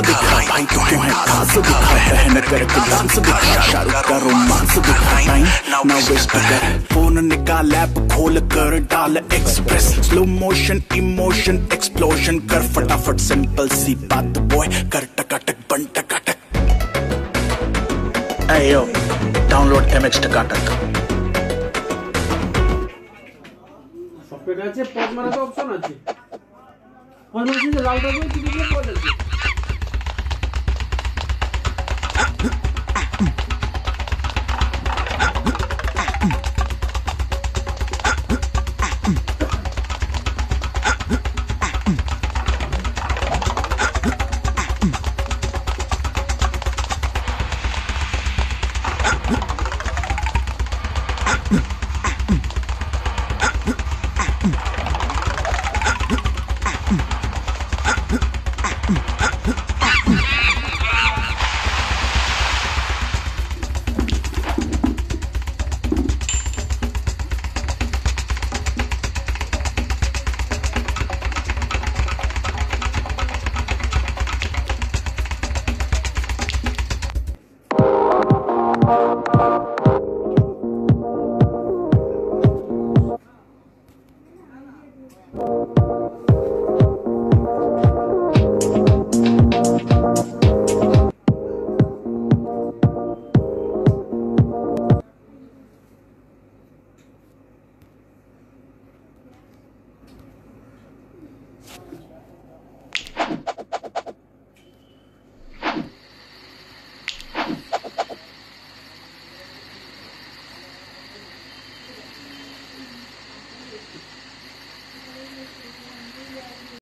दिखा भाई तो क्यों है खास दिखा बहन करके डांस दिखा शाहरुख का रोमांस दिखा टाइम ना वेस्ट कर फोन निकाल ऐप खोल कर डाल express slow motion emotion explosion कर फटाफट सिंपल सी बात बॉय कर टकाटक बन Takatak Ayo, download MX Takatak software আছে পজ মারা তো অপশন আছে Vraiment, c'est la lave-vaisselle qui est pour le.